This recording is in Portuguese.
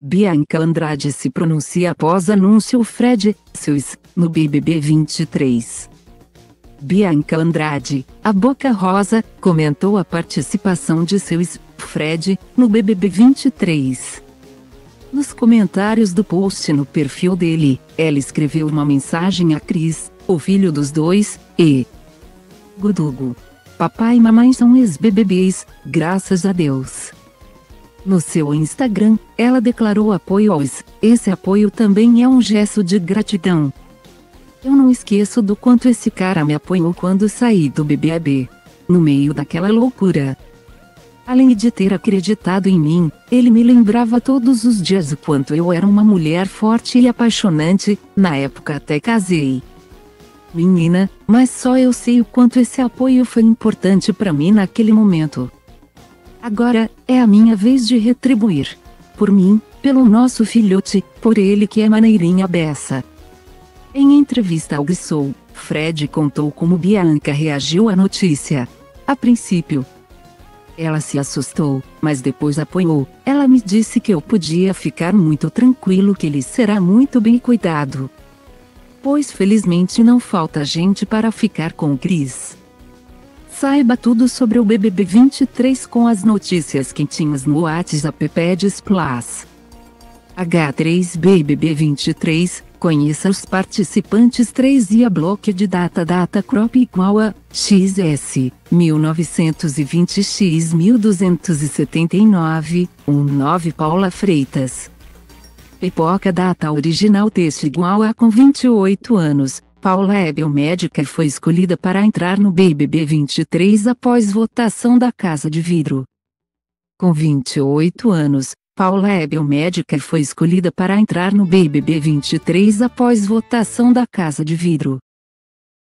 Bianca Andrade se pronuncia após anúncio Fred, seus, no BBB 23. Bianca Andrade, a Boca Rosa, comentou a participação de seus, Fred, no BBB 23. Nos comentários do post no perfil dele, ela escreveu uma mensagem a Cris, o filho dos dois, e Gudugo. Papai e mamãe são ex-BBBs, graças a Deus. No seu Instagram, ela declarou apoio aos. Esse apoio também é um gesto de gratidão. Eu não esqueço do quanto esse cara me apoiou quando saí do BBB. No meio daquela loucura. Além de ter acreditado em mim, ele me lembrava todos os dias o quanto eu era uma mulher forte e apaixonante, na época até casei. Menina, mas só eu sei o quanto esse apoio foi importante para mim naquele momento. Agora, é a minha vez de retribuir. Por mim, pelo nosso filhote, por ele que é maneirinha beça. Em entrevista ao Gsoul, Fred contou como Bianca reagiu à notícia. A princípio, ela se assustou, mas depois apoiou. Ela me disse que eu podia ficar muito tranquilo que ele será muito bem cuidado. Pois felizmente não falta gente para ficar com o Chris. Saiba tudo sobre o BBB 23 com as notícias quentinhas no WhatsApp Peds Plus. H3BBB 23, conheça os participantes 3 e a bloco de data data crop igual a XS 1920 X 1279, 19 Paula Freitas. Pipoca data original texto igual a com 28 anos, Paula é biomédica e foi escolhida para entrar no BBB 23 após votação da Casa de Vidro. Com 28 anos, Paula é biomédica e foi escolhida para entrar no BBB 23 após votação da Casa de Vidro.